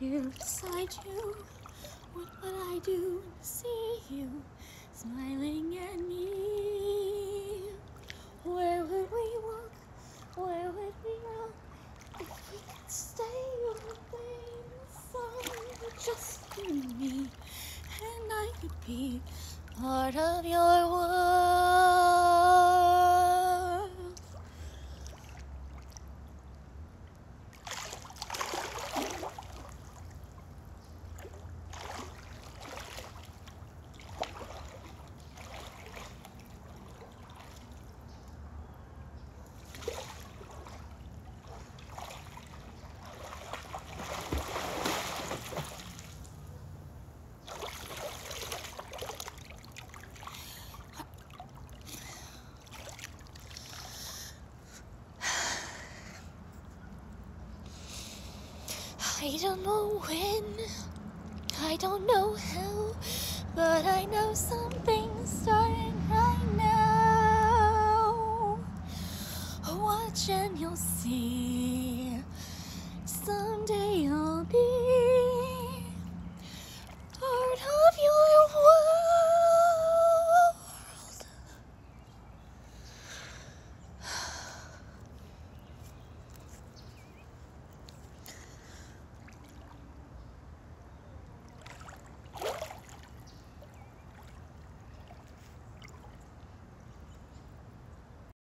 here beside you. What would I do to see you smiling at me? Where would we walk? Where would we run? If we could stay away in the just you and me, and I could be part of your world. I don't know when, I don't know how, but I know something's starting right now. Watch and you'll see,